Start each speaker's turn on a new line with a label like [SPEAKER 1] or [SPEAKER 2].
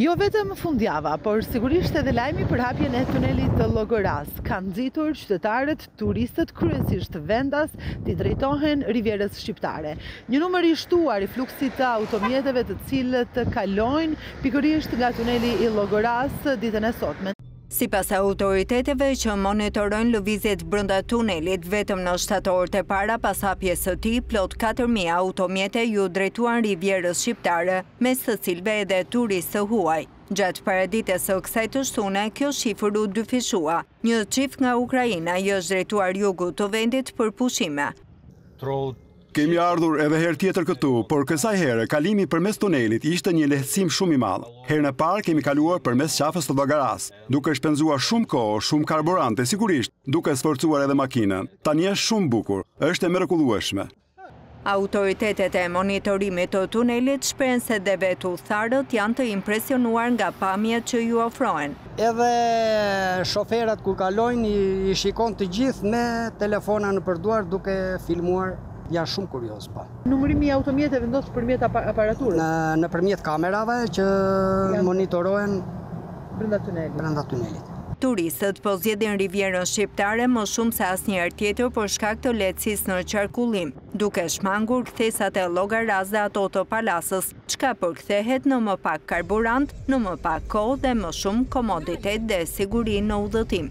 [SPEAKER 1] Jo vetëm fundjava, por sigurisht edhe lajmi për hapjen e tunelit të Llogarasë kanë nxitur qytetarët, turistët kryesisht vendas t'i drejtohen Rivierës Shqiptare. Një numër i shtuar i fluksit të automjeteve të cilët kalojnë pikërisht nga tuneli i Llogarasë ditën e sotme.
[SPEAKER 2] Sipas autoriteteve që monitorojnë lëvizjet brenda tunelit, vetëm në shtatë orët e para pas hapjes së tij, plot katër mijë automjete iu drejtuan Rivierës Shqiptare, mes të cilëve edhe turistë të huaj. Gjatë paradites së kësaj të shtune, kjo shifër u dyfishua. Një çift nga Ukraina i është drejtuar jugut të vendit për pushime.
[SPEAKER 3] Kemi ardhur edhe herë tjetër këtu, por kësaj here kalimi përmes tunelit ishte një lehtësim shumë i madh. Herën e parë kemi kaluar përmes qafës së Llogarasë, duke shpenzuar shumë kohë, shumë karburant e sigurisht, duke sforcuar edhe makinën. Tani është shumë bukur, është e mrekullueshme.
[SPEAKER 2] Autoritetet e monitorimit të tunelit shprehen se dhe vetë udhëtarët janë të impresionuar nga pamjet që u ofrohen.
[SPEAKER 4] Edhe shoferat kur kalojnë i shikon të gjithë me telefona nëpër duar duke filmuar, janë shumë kuriozë pa.
[SPEAKER 1] Po. Numërimi i automjeteve ndodh nëpërmjet aparaturës?
[SPEAKER 4] Në nëpërmjet kamerave që monitorohen
[SPEAKER 1] brenda tunelit.
[SPEAKER 4] Brenda tunelit.
[SPEAKER 2] Turistët po zgjedhin Rivierën Shqiptare më shumë se asnjëherë tjetër për shkak të lehtësisë në qarkullim, duke shmangur kthesat e Llogarasë dhe ato të Palasës, çka përkthehet në më pak karburant, në më pak kohë dhe më shumë komoditet dhe siguri në udhëtim.